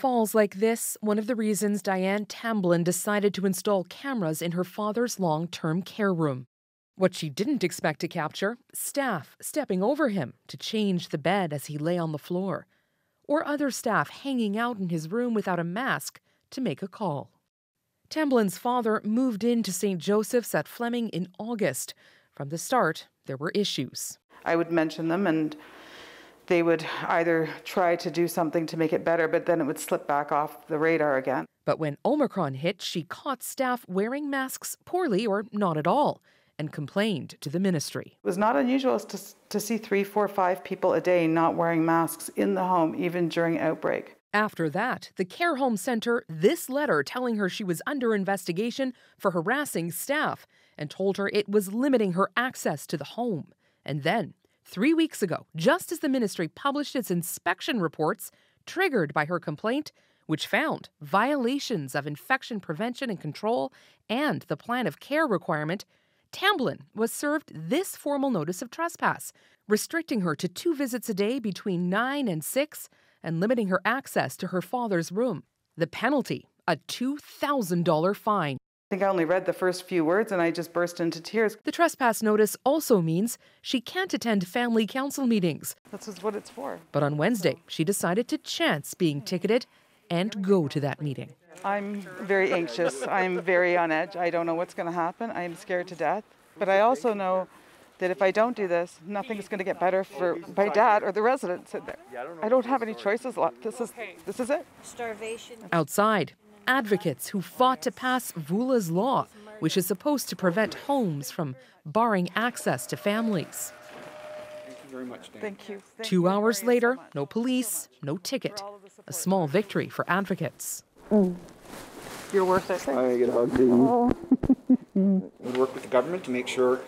Falls like this, one of the reasons Diane Tamblyn decided to install cameras in her father's long term care room. What she didn't expect to capture staff stepping over him to change the bed as he lay on the floor, or other staff hanging out in his room without a mask to make a call. Tamblyn's father moved into St. Joseph's at Fleming in August. From the start, there were issues. I would mention them and they would either try to do something to make it better, but then it would slip back off the radar again. But when Omicron hit, she caught staff wearing masks poorly or not at all and complained to the ministry. It was not unusual to, to see three, four, five people a day not wearing masks in the home, even during outbreak. After that, the care home sent her this letter telling her she was under investigation for harassing staff and told her it was limiting her access to the home. And then, three weeks ago, just as the ministry published its inspection reports, triggered by her complaint, which found violations of infection prevention and control and the plan of care requirement, Tamblyn was served this formal notice of trespass, restricting her to two visits a day between 9 and 6 and limiting her access to her father's room. The penalty, a $2,000 fine. I think I only read the first few words and I just burst into tears. The trespass notice also means she can't attend family council meetings. This is what it's for. But on Wednesday, she decided to chance being ticketed and go to that meeting. I'm very anxious. I'm very on edge. I don't know what's going to happen. I'm scared to death. But I also know that if I don't do this, nothing's going to get better for my dad or the residents in there. I don't have any choices left. This is this is it. Starvation. Outside, advocates who fought to pass Vula's law, which is supposed to prevent homes from barring access to families. Thank you very much, Dan. Thank you. Thank Two you hours later, much. no police, no ticket. A small victory for advocates. You're worth it. I get a hug. Oh. we work with the government to make sure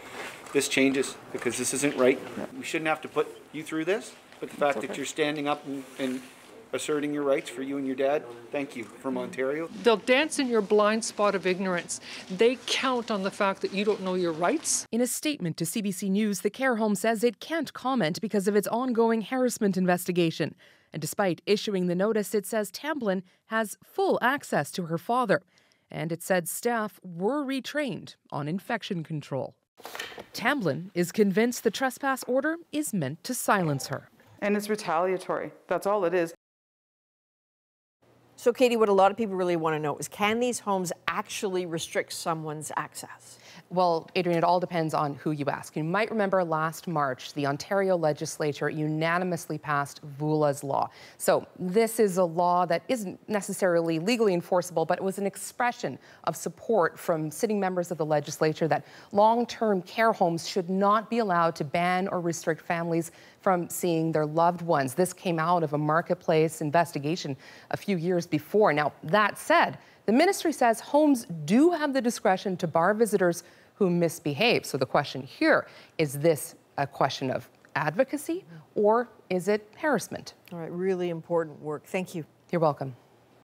this changes because this isn't right. We shouldn't have to put you through this, but the fact that you're standing up and, and asserting your rights for you and your dad, thank you from Ontario. They'll dance in your blind spot of ignorance. They count on the fact that you don't know your rights. In a statement to CBC News, the care home says it can't comment because of its ongoing harassment investigation. And despite issuing the notice, it says Tamblyn has full access to her father. And it said staff were retrained on infection control. Tamblyn is convinced the trespass order is meant to silence her. And it's retaliatory. That's all it is. So, Katie, what a lot of people really want to know is can these homes actually restrict someone's access? Well, Adrienne, it all depends on who you ask. You might remember last March, the Ontario legislature unanimously passed VULA's law. So, this is a law that isn't necessarily legally enforceable, but it was an expression of support from sitting members of the legislature that long term care homes should not be allowed to ban or restrict families from seeing their loved ones. This came out of a marketplace investigation a few years before. Now, that said, the ministry says homes do have the discretion to bar visitors who misbehave. So the question here is this a question of advocacy or is it harassment? All right, really important work. Thank you. You're welcome.